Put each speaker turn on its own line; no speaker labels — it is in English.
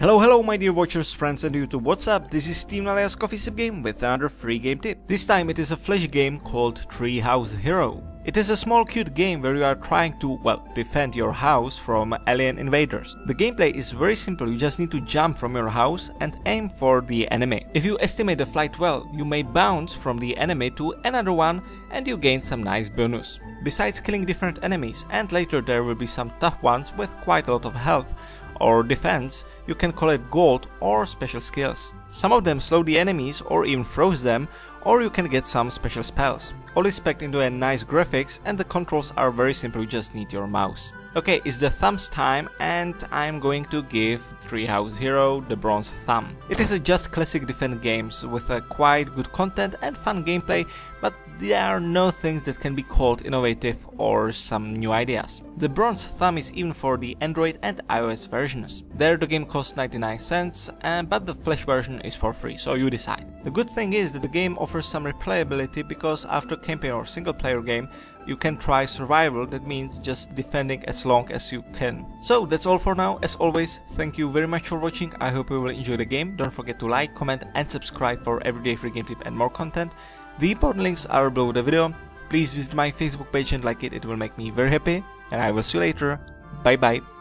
Hello, hello my dear watchers, friends and YouTube, what's up? This is Team alias Coffee Sip Game with another free game tip. This time it is a flash game called Treehouse Hero. It is a small cute game where you are trying to, well, defend your house from alien invaders. The gameplay is very simple, you just need to jump from your house and aim for the enemy. If you estimate the flight well, you may bounce from the enemy to another one and you gain some nice bonus. Besides killing different enemies, and later there will be some tough ones with quite a lot of health, or defense, you can collect gold or special skills. Some of them slow the enemies or even froze them, or you can get some special spells. All is packed into a nice graphics and the controls are very simple, you just need your mouse. Okay, it's the thumbs time and I'm going to give Treehouse Hero the bronze thumb. It is just classic defend games with a quite good content and fun gameplay, but there are no things that can be called innovative or some new ideas. The bronze thumb is even for the Android and iOS versions. There the game costs 99 cents, and, but the flash version is for free, so you decide. The good thing is that the game offers some replayability because after campaign or single player game, you can try survival, that means just defending as long as you can. So that's all for now, as always, thank you very much for watching, I hope you will enjoy the game, don't forget to like, comment and subscribe for everyday free game tip and more content. The important links are below the video, please visit my Facebook page and like it, it will make me very happy, and I will see you later, bye bye.